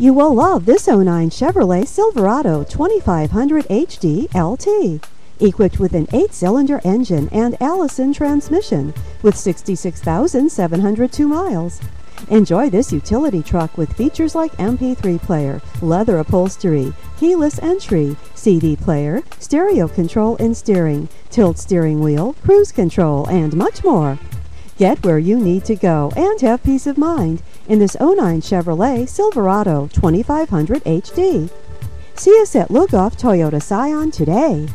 You will love this 09 Chevrolet Silverado 2500 HD LT. Equipped with an 8-cylinder engine and Allison transmission with 66,702 miles. Enjoy this utility truck with features like MP3 player, leather upholstery, keyless entry, CD player, stereo control and steering, tilt steering wheel, cruise control, and much more. Get where you need to go and have peace of mind in this 09 Chevrolet Silverado 2500 HD. See us at Lugoff Toyota Scion today.